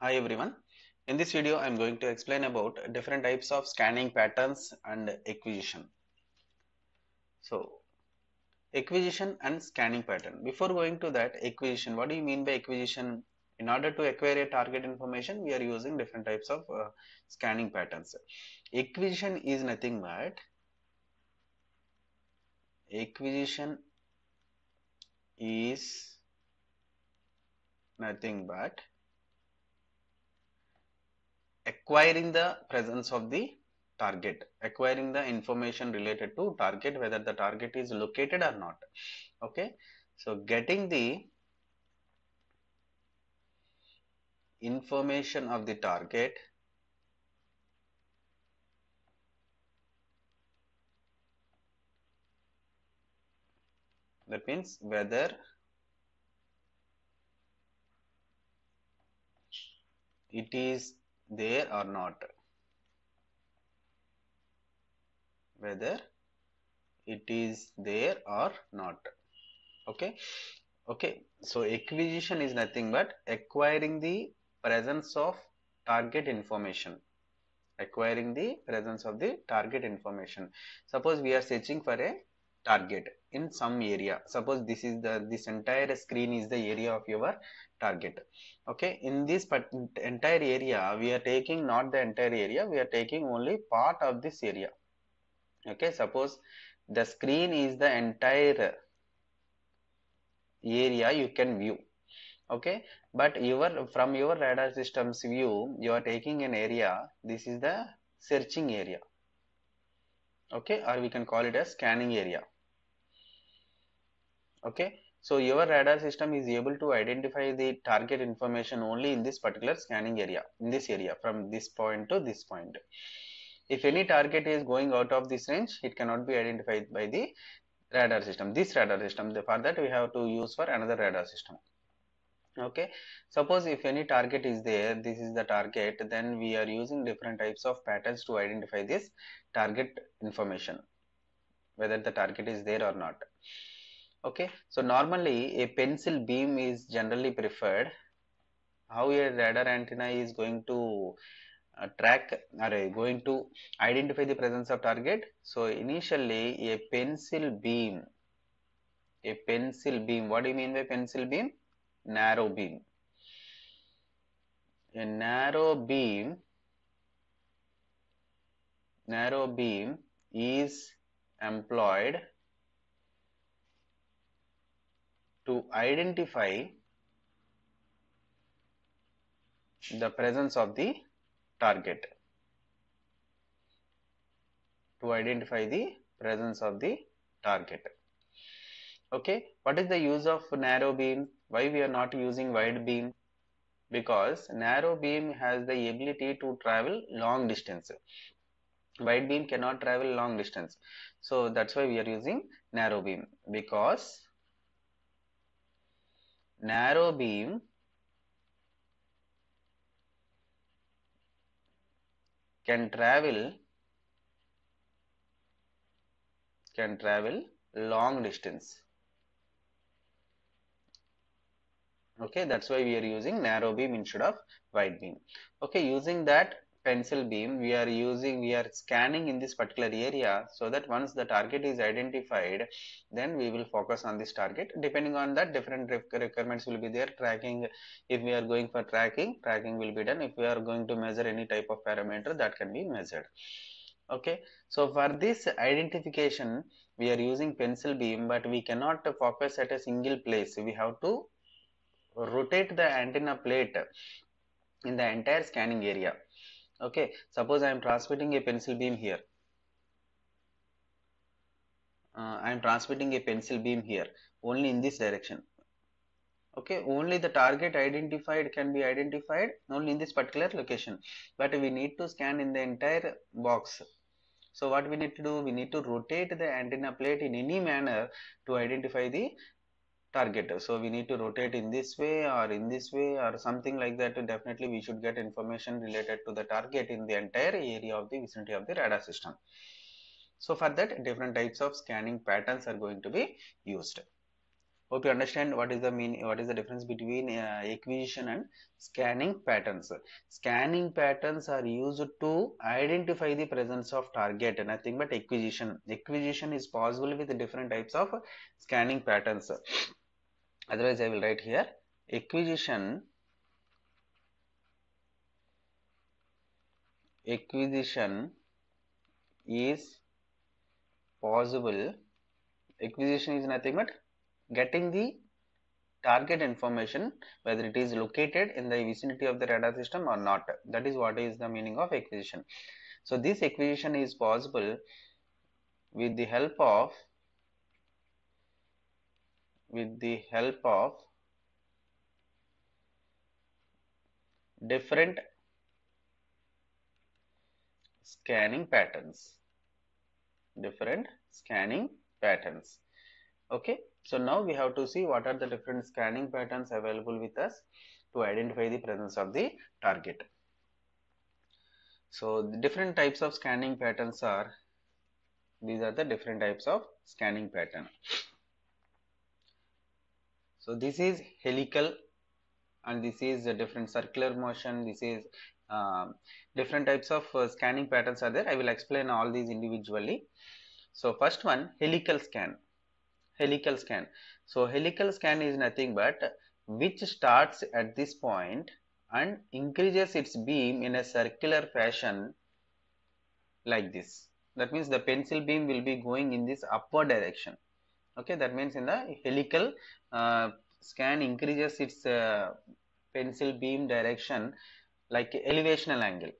Hi everyone. In this video, I am going to explain about different types of scanning patterns and acquisition. So, acquisition and scanning pattern. Before going to that, acquisition. What do you mean by acquisition? In order to acquire a target information, we are using different types of uh, scanning patterns. Acquisition is nothing but acquisition is nothing but acquiring the presence of the target acquiring the information related to target whether the target is located or not. Okay? So getting the information of the target that means whether it is there or not. Whether it is there or not. Okay? Okay. So acquisition is nothing but acquiring the presence of target information. Acquiring the presence of the target information. Suppose we are searching for a target in some area. Suppose this is the this entire screen is the area of your target. Okay? In this entire area we are taking not the entire area we are taking only part of this area. Okay? Suppose the screen is the entire area you can view. Okay? But your from your radar system's view you are taking an area this is the searching area. Okay? Or we can call it as scanning area okay? So your radar system is able to identify the target information only in this particular scanning area in this area from this point to this point. If any target is going out of this range it cannot be identified by the radar system. This radar system for that we have to use for another radar system. Okay? Suppose if any target is there this is the target then we are using different types of patterns to identify this target information whether the target is there or not okay so normally a pencil beam is generally preferred. How a radar antenna is going to uh, track or going to identify the presence of target. So initially a pencil beam a pencil beam what do you mean by pencil beam? Narrow beam. A narrow beam narrow beam is employed to identify the presence of the target. To identify the presence of the target. Okay? What is the use of narrow beam? Why we are not using wide beam? Because narrow beam has the ability to travel long distance. Wide beam cannot travel long distance. So that's why we are using narrow beam. Because narrow beam. Can travel. Can travel long distance. Okay that's why we are using narrow beam instead of wide beam. Okay using that pencil beam we are using we are scanning in this particular area so that once the target is identified then we will focus on this target. Depending on that different requirements will be there. Tracking if we are going for tracking tracking will be done. If we are going to measure any type of parameter that can be measured. Okay? So for this identification we are using pencil beam but we cannot focus at a single place. We have to rotate the antenna plate in the entire scanning area okay suppose i am transmitting a pencil beam here. Uh, i am transmitting a pencil beam here only in this direction. Okay only the target identified can be identified only in this particular location. But we need to scan in the entire box. So what we need to do we need to rotate the antenna plate in any manner to identify the target. So we need to rotate in this way or in this way or something like that. Definitely we should get information related to the target in the entire area of the vicinity of the radar system. So for that different types of scanning patterns are going to be used. Hope you understand what is the mean what is the difference between uh, acquisition and scanning patterns. Scanning patterns are used to identify the presence of target nothing but acquisition. Acquisition is possible with different types of scanning patterns otherwise i will write here acquisition acquisition is possible. Acquisition is nothing but getting the target information whether it is located in the vicinity of the radar system or not. That is what is the meaning of acquisition. So this acquisition is possible with the help of with the help of different scanning patterns. Different scanning patterns. Okay so now we have to see what are the different scanning patterns available with us to identify the presence of the target. So the different types of scanning patterns are these are the different types of scanning pattern so this is helical and this is a different circular motion. This is uh, different types of uh, scanning patterns are there. I will explain all these individually. So first one helical scan. Helical scan. So helical scan is nothing but which starts at this point and increases its beam in a circular fashion like this. That means the pencil beam will be going in this upward direction. Okay that means in the helical scan increases its uh, pencil beam direction like elevational angle.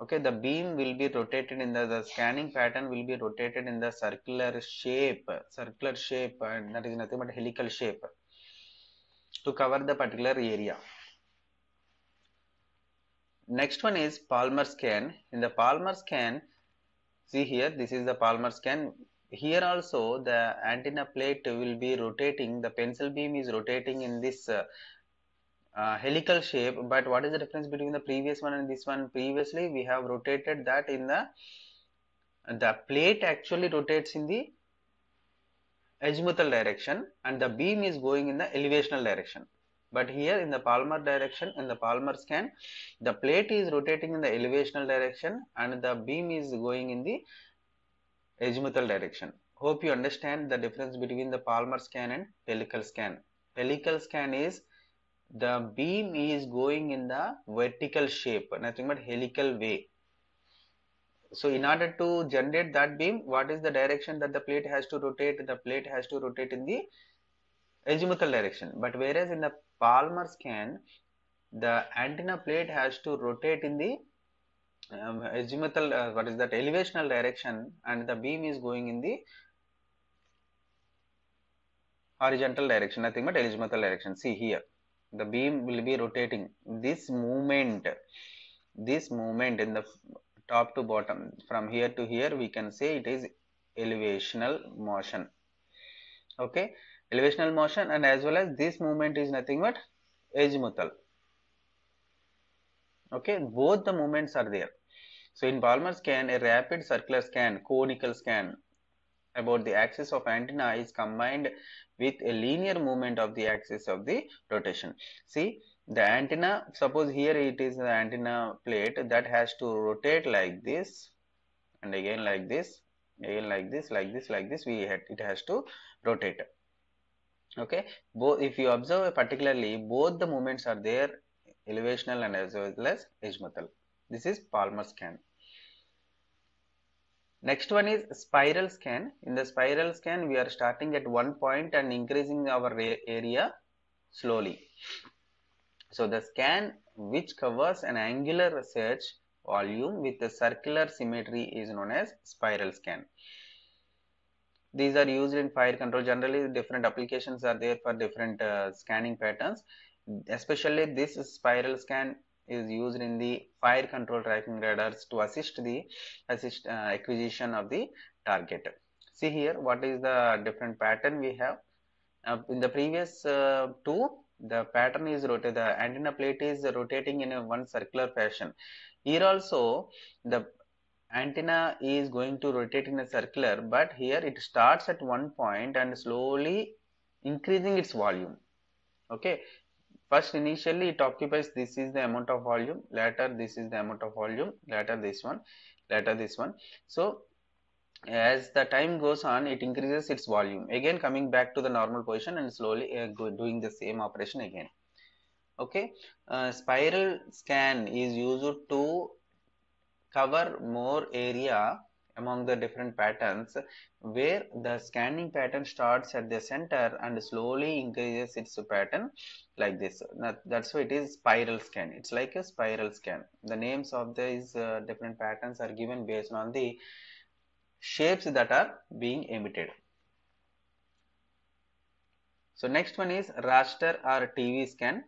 Okay the beam will be rotated in the, the scanning pattern will be rotated in the circular shape circular shape and that is nothing but helical shape to cover the particular area. Next one is Palmer scan. In the Palmer scan see here this is the Palmer scan here also the antenna plate will be rotating. The pencil beam is rotating in this uh, uh, helical shape. But what is the difference between the previous one and this one? Previously we have rotated that in the the plate actually rotates in the azimuthal direction and the beam is going in the elevational direction. But here in the Palmer direction in the Palmer scan the plate is rotating in the elevational direction and the beam is going in the azimuthal direction. Hope you understand the difference between the Palmer scan and helical scan. Helical scan is the beam is going in the vertical shape nothing but helical way. So in order to generate that beam what is the direction that the plate has to rotate? The plate has to rotate in the azimuthal direction. But whereas in the Palmer scan the antenna plate has to rotate in the um, azimuthal uh, what is that? Elevational direction and the beam is going in the horizontal direction nothing but azimuthal direction. See here the beam will be rotating. This movement this movement in the top to bottom from here to here we can say it is elevational motion. Okay? Elevational motion and as well as this movement is nothing but azimuthal. Okay? Both the movements are there so in Palmer scan a rapid circular scan conical scan about the axis of antenna is combined with a linear movement of the axis of the rotation. See the antenna suppose here it is the antenna plate that has to rotate like this and again like this again like this like this like this we had it has to rotate. Okay? Both if you observe particularly both the movements are there elevational and as well as azimuthal this is Palmer scan Next one is spiral scan. In the spiral scan, we are starting at one point and increasing our area slowly. So the scan which covers an angular search volume with a circular symmetry is known as spiral scan. These are used in fire control. Generally, different applications are there for different uh, scanning patterns. Especially this spiral scan is used in the fire control tracking radars to assist the assist uh, acquisition of the target. See here what is the different pattern we have? Uh, in the previous uh, two the pattern is rotated the antenna plate is rotating in a one circular fashion. Here also the antenna is going to rotate in a circular but here it starts at one point and slowly increasing its volume. Okay first initially it occupies this is the amount of volume later this is the amount of volume later this one later this one. So as the time goes on it increases its volume. Again coming back to the normal position and slowly uh, doing the same operation again. Okay? Uh, spiral scan is used to cover more area among the different patterns where the scanning pattern starts at the center and slowly increases its pattern like this. That's why it is spiral scan. It's like a spiral scan. The names of these uh, different patterns are given based on the shapes that are being emitted. So next one is raster or tv scan.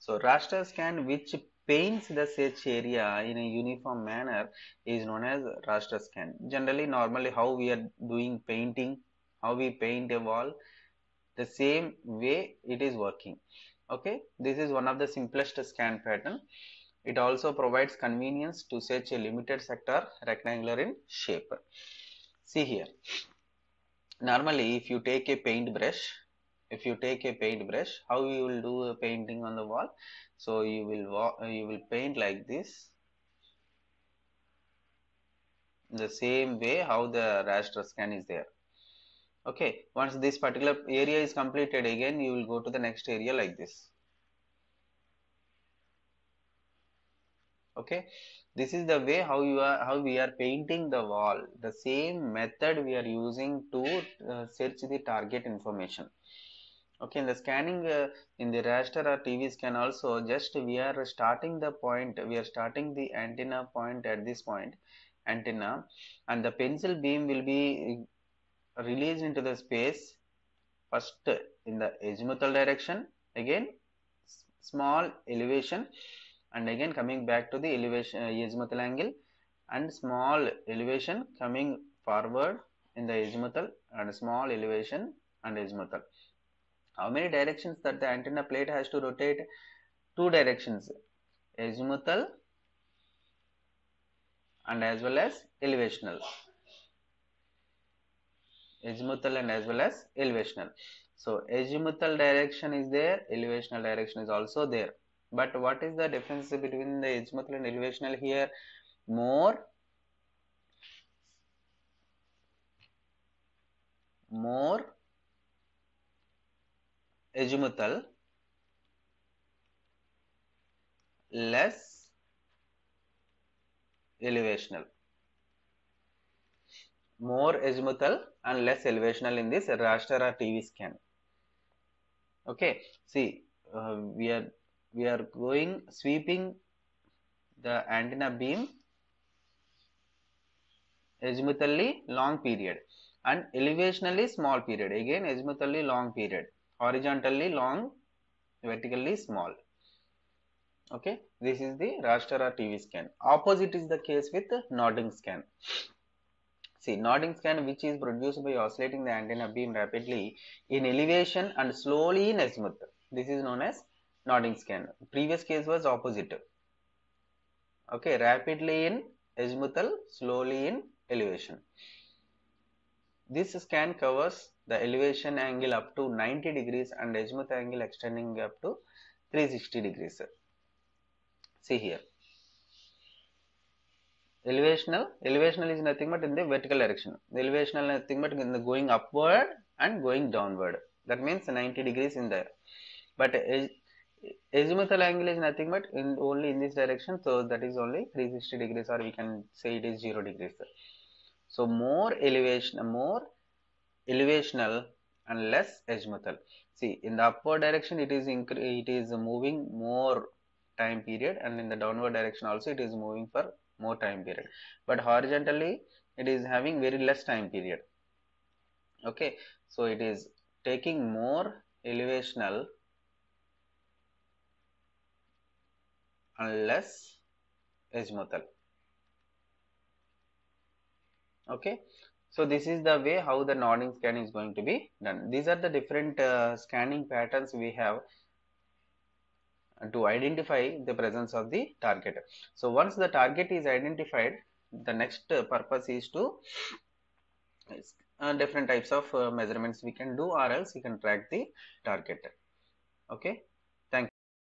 So raster scan which paints the search area in a uniform manner is known as raster scan. Generally, normally how we are doing painting, how we paint a wall, the same way it is working. Okay, this is one of the simplest scan pattern. It also provides convenience to search a limited sector rectangular in shape. See here. Normally, if you take a paint brush, if you take a paint brush, how you will do a painting on the wall? so you will you will paint like this. The same way how the raster scan is there. Okay once this particular area is completed again you will go to the next area like this. Okay this is the way how you are how we are painting the wall. The same method we are using to uh, search the target information okay in the scanning uh, in the raster or tv scan also just we are starting the point we are starting the antenna point at this point antenna and the pencil beam will be released into the space first in the azimuthal direction again small elevation and again coming back to the elevation uh, azimuthal angle and small elevation coming forward in the azimuthal and small elevation and azimuthal how many directions that the antenna plate has to rotate? Two directions. Azimuthal and as well as elevational. Azimuthal and as well as elevational. So azimuthal direction is there elevational direction is also there. But what is the difference between the azimuthal and elevational here? More more azimuthal less elevational. More azimuthal and less elevational in this raster or TV scan. Okay see uh, we are we are going sweeping the antenna beam azimuthally long period and elevationally small period. Again azimuthally long period horizontally long vertically small. Okay? This is the raster or tv scan. Opposite is the case with nodding scan. See nodding scan which is produced by oscillating the antenna beam rapidly in elevation and slowly in azimuth. This is known as nodding scan. Previous case was opposite. Okay? Rapidly in azimuthal slowly in elevation this scan covers the elevation angle up to 90 degrees and azimuth angle extending up to 360 degrees. See here. Elevational, elevational is nothing but in the vertical direction. The elevational nothing but in the going upward and going downward. That means 90 degrees in there. But azimuthal angle is nothing but in only in this direction. So that is only 360 degrees or we can say it is 0 degrees. So more elevation, more elevational and less azimuthal. See in the upward direction it is it is moving more time period and in the downward direction also it is moving for more time period. But horizontally it is having very less time period. Okay? So it is taking more elevational and less azimuthal okay so this is the way how the nodding scan is going to be done. These are the different uh, scanning patterns we have to identify the presence of the target. So once the target is identified, the next purpose is to uh, different types of uh, measurements we can do or else you can track the target okay